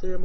To your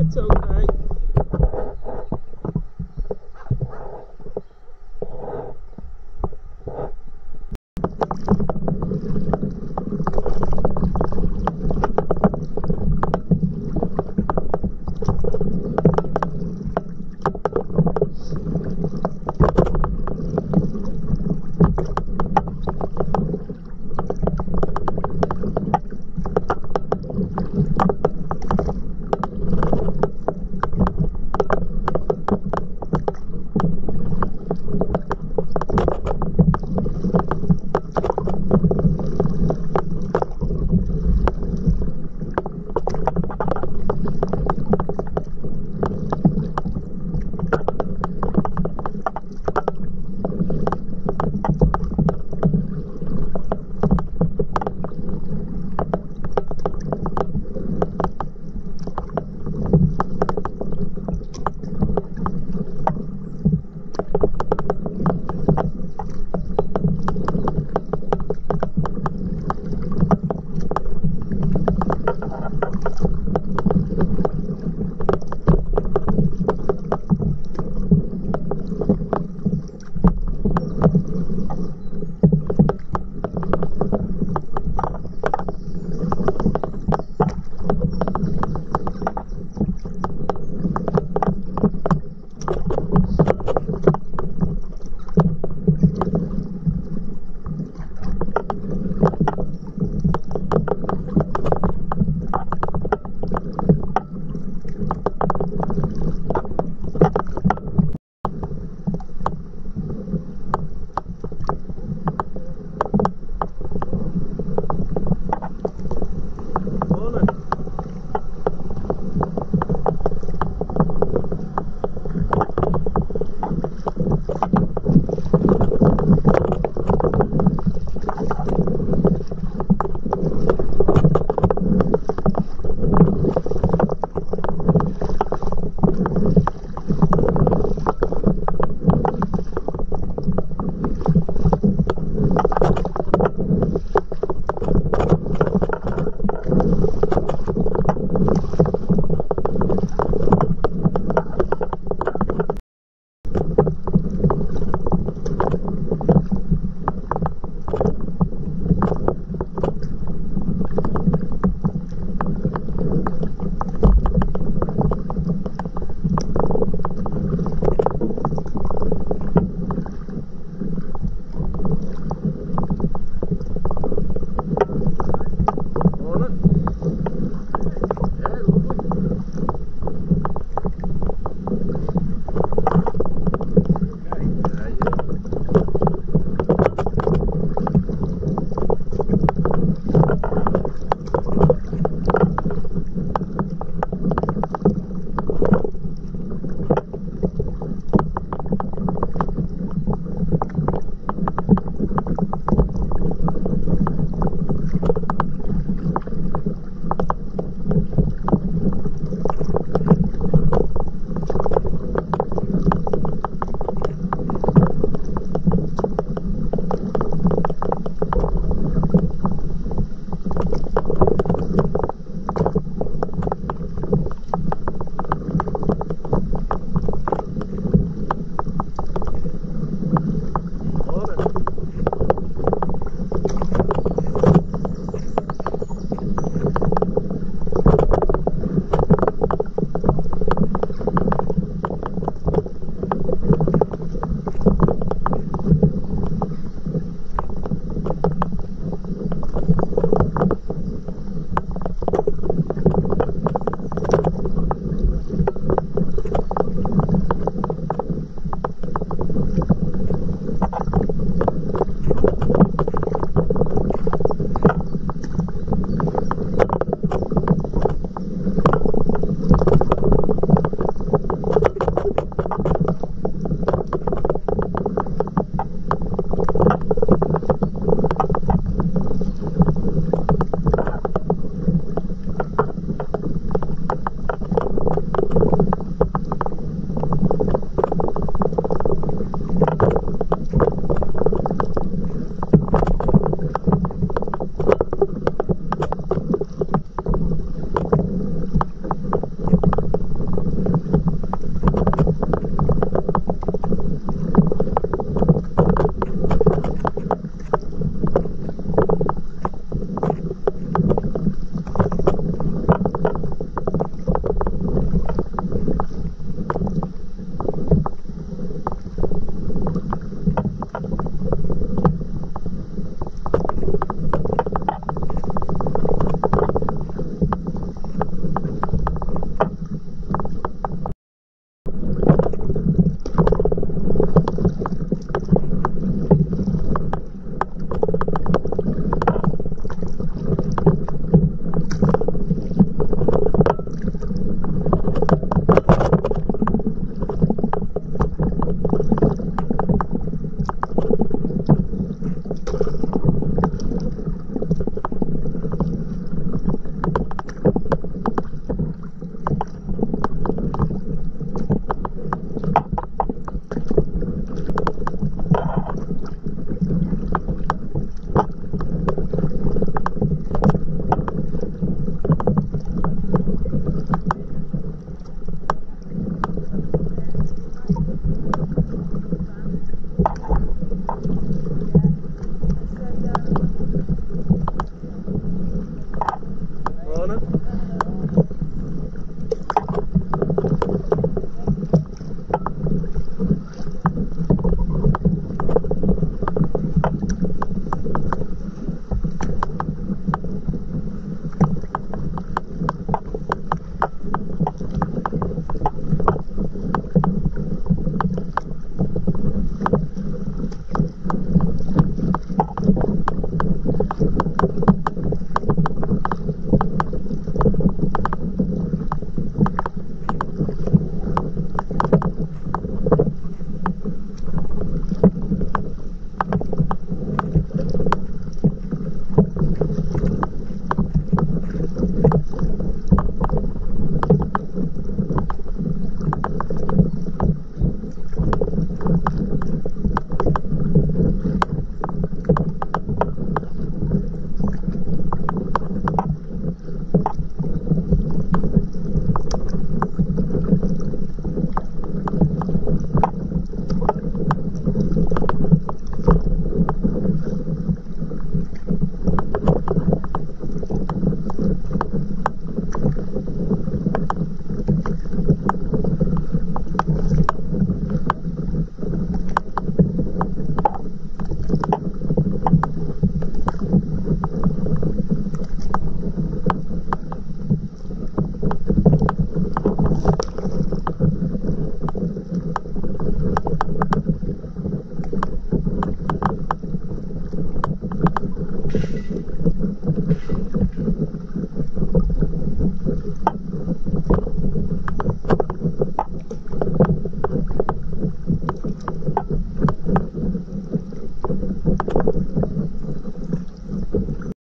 It's okay.